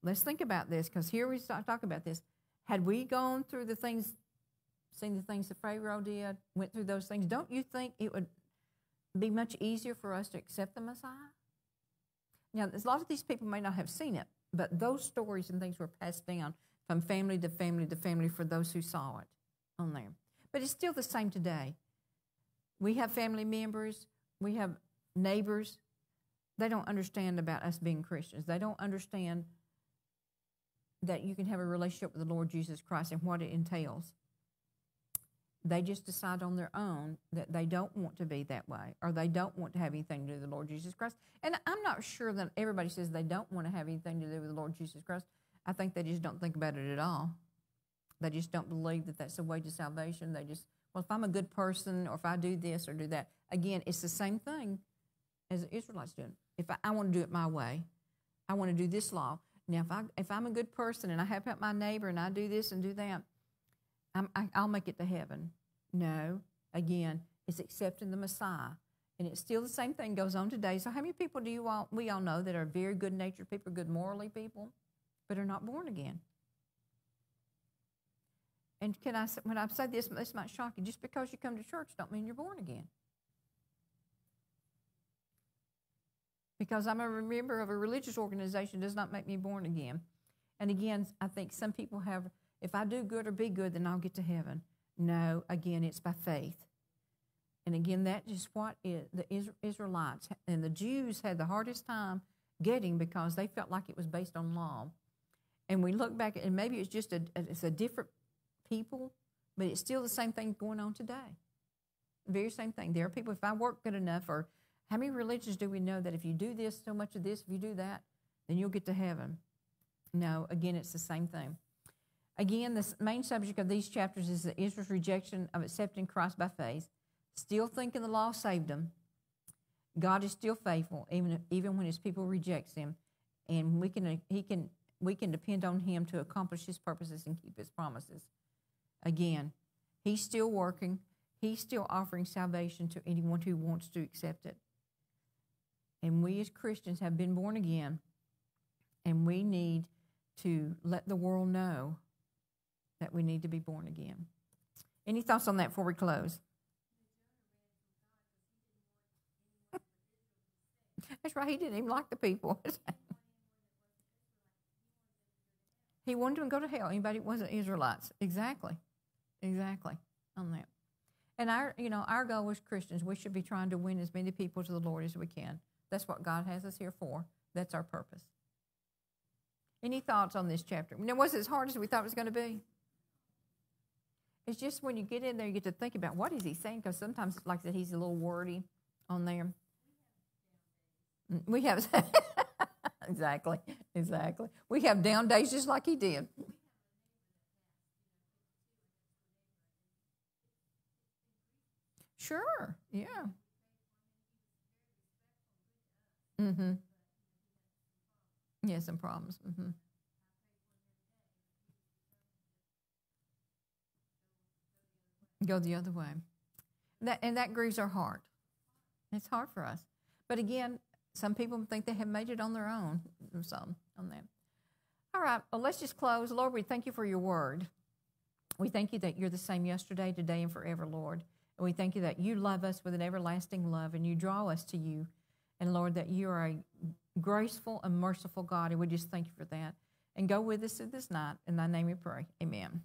let's think about this because here we start talking about this. Had we gone through the things, seen the things that Pharaoh did, went through those things, don't you think it would be much easier for us to accept the Messiah? Now, a lot of these people may not have seen it, but those stories and things were passed down from family to family to family for those who saw it on there. But it's still the same today. We have family members, we have neighbors. They don't understand about us being Christians. They don't understand that you can have a relationship with the Lord Jesus Christ and what it entails. They just decide on their own that they don't want to be that way or they don't want to have anything to do with the Lord Jesus Christ. And I'm not sure that everybody says they don't want to have anything to do with the Lord Jesus Christ. I think they just don't think about it at all. They just don't believe that that's the way to salvation. They just, well, if I'm a good person or if I do this or do that, again, it's the same thing as the Israelites doing. If I, I want to do it my way, I want to do this law. Now, if, I, if I'm a good person and I help out my neighbor and I do this and do that, I'm, I, I'll make it to heaven. No, again, it's accepting the Messiah. And it's still the same thing goes on today. So, how many people do you all, we all know that are very good natured people, good morally people, but are not born again? And can I, when I say this, this might shock you. Just because you come to church, don't mean you're born again. Because I'm a member of a religious organization does not make me born again. And again, I think some people have if I do good or be good, then I'll get to heaven. No, again, it's by faith. And again, that is what it, the Israelites and the Jews had the hardest time getting because they felt like it was based on law. And we look back, and maybe it's just a, it's a different people, but it's still the same thing going on today. The very same thing. There are people, if I work good enough, or how many religions do we know that if you do this, so much of this, if you do that, then you'll get to heaven? No, again, it's the same thing. Again, the main subject of these chapters is the Israel's rejection of accepting Christ by faith, still thinking the law saved them. God is still faithful, even, even when his people rejects him. And we can, he can, we can depend on him to accomplish his purposes and keep his promises. Again, he's still working. He's still offering salvation to anyone who wants to accept it. And we as Christians have been born again, and we need to let the world know that we need to be born again. Any thoughts on that before we close? That's right. He didn't even like the people. he wanted them to go to hell. Anybody wasn't Israelites. Exactly. Exactly. On that. And our, you know, our goal as Christians, we should be trying to win as many people to the Lord as we can. That's what God has us here for. That's our purpose. Any thoughts on this chapter? Know, was it as hard as we thought it was going to be? It's just when you get in there, you get to think about what is he saying, because sometimes, like said, he's a little wordy on there. We have exactly, exactly. We have down days just like he did. Sure. Yeah. Mm-hmm. Yeah, some problems. Mm-hmm. Go the other way. That, and that grieves our heart. It's hard for us. But again, some people think they have made it on their own. Some on that. All right, well, let's just close. Lord, we thank you for your word. We thank you that you're the same yesterday, today, and forever, Lord. And we thank you that you love us with an everlasting love and you draw us to you. And Lord, that you are a graceful and merciful God. And we just thank you for that. And go with us through this night. In thy name we pray. Amen.